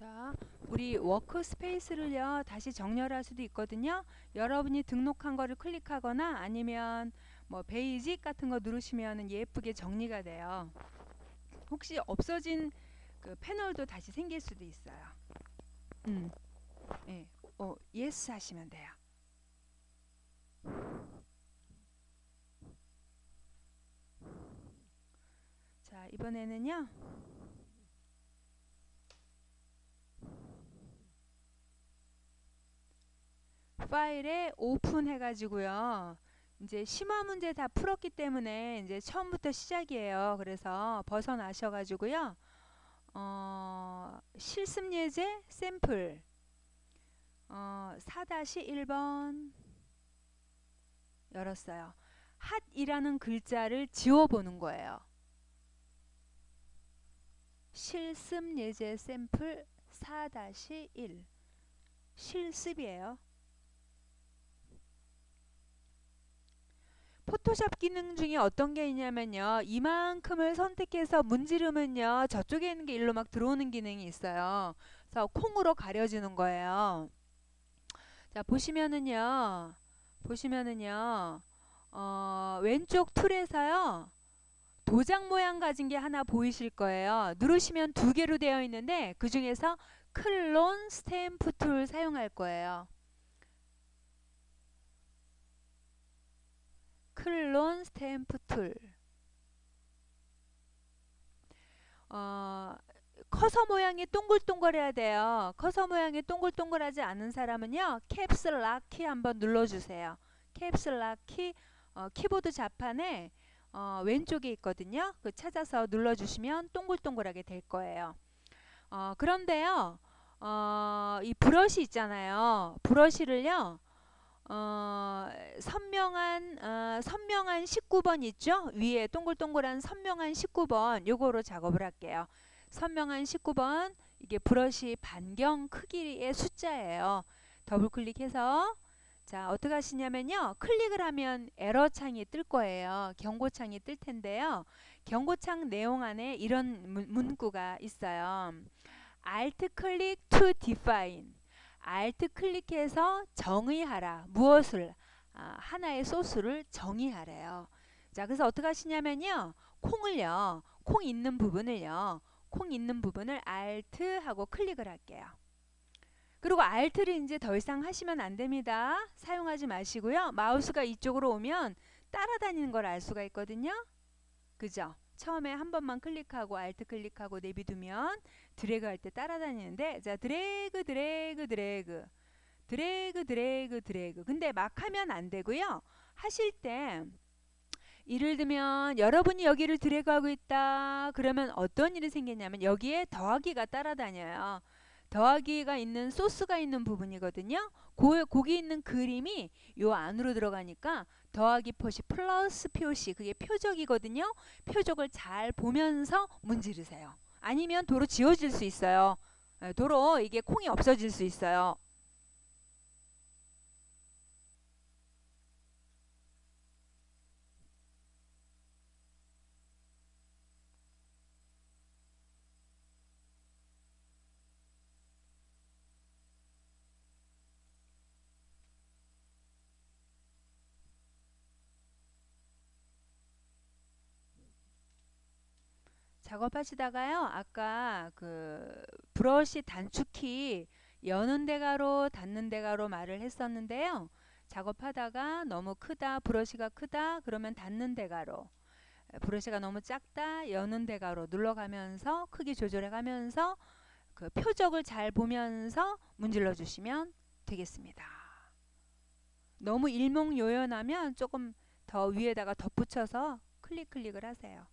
자, 우리 workspace를요, 다시 정렬할 수도 있거든요. 여러분이 등록한 거를 클릭하거나 아니면 뭐 basic 같은 거 누르시면 예쁘게 정리가 돼요. 혹시 없어진 그 패널도 다시 생길 수도 있어요. 음, 예, 어, yes 하시면 돼요. 자, 이번에는요. 파일에 오픈해 가지고요. 이제 심화 문제 다 풀었기 때문에 이제 처음부터 시작이에요. 그래서 벗어나셔 가지고요. 어, 실습 예제 샘플 어, 4-1번 열었어요. 핫이라는 글자를 지워 보는 거예요. 실습 예제 샘플 4-1 실습이에요. 포토샵 기능 중에 어떤 게 있냐면요. 이만큼을 선택해서 문지르면요. 저쪽에 있는 게 일로 막 들어오는 기능이 있어요. 그래서 콩으로 가려주는 거예요. 자, 보시면은요. 보시면은요. 어, 왼쪽 tool에서요. 도장 모양 가진 게 하나 보이실 거예요. 누르시면 두 개로 되어 있는데 그 중에서 clone stamp tool 사용할 거예요. clone stamp tool. 어, 커서 모양이 동글동글해야 돼요. 커서 모양이 동글동글하지 않은 사람은요. Caps Lock 키 한번 눌러주세요. 캡슬락 키 어, 키보드 좌판에 어, 왼쪽에 있거든요. 그 찾아서 눌러주시면 동글동글하게 될 거예요. 어, 그런데요. 어, 이 브러쉬 있잖아요. 브러쉬를요. 어, 선명한 어, 선명한 19번 있죠? 위에 동글동글한 선명한 19번 요거로 작업을 할게요. 선명한 19번 이게 브러쉬 반경 크기의 숫자예요. 더블 클릭해서 자 어떻게 하시냐면요. 클릭을 하면 에러 창이 뜰 거예요. 경고창이 뜰 텐데요. 경고창 내용 안에 이런 문구가 있어요. Alt 클릭 to define Alt 클릭해서 정의하라. 무엇을? 아, 하나의 소스를 정의하래요. 자, 그래서 어떻게 하시냐면요. 콩을요. 콩 있는 부분을요. 콩 있는 부분을 Alt 하고 클릭을 할게요. 그리고 Alt를 이제 더 이상 하시면 안 됩니다. 사용하지 마시고요. 마우스가 이쪽으로 오면 따라다니는 걸 알 수가 있거든요. 그죠? 처음에 한 번만 클릭하고 Alt 클릭하고 내비두면 드래그 할 때 따라다니는데 자 드래그 드래그 드래그 드래그 드래그 드래그 근데 막 하면 안 되고요. 하실 때 예를 들면 여러분이 여기를 드래그하고 있다 그러면 어떤 일이 생기냐면 여기에 더하기가 따라다녀요. 더하기가 있는 소스가 있는 부분이거든요. 고, 거기 있는 그림이 요 안으로 들어가니까 더하기 표시 플러스 표시 그게 표적이거든요. 표적을 잘 보면서 문지르세요. 아니면 도로 지워질 수 있어요. 예, 도로 이게 콩이 없어질 수 있어요. 작업하시다가요. 아까 그 브러쉬 단축키 여는 데가로 닫는 데가로 말을 했었는데요. 작업하다가 너무 크다, 브러쉬가 크다 그러면 닫는 데가로 브러쉬가 너무 작다, 여는 데가로 눌러가면서 크기 조절해 가면서 그 표적을 잘 보면서 문질러 주시면 되겠습니다. 너무 일목요연하면 조금 더 위에다가 덧붙여서 클릭 클릭을 하세요.